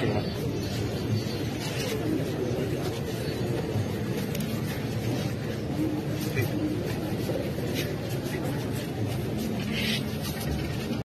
是什？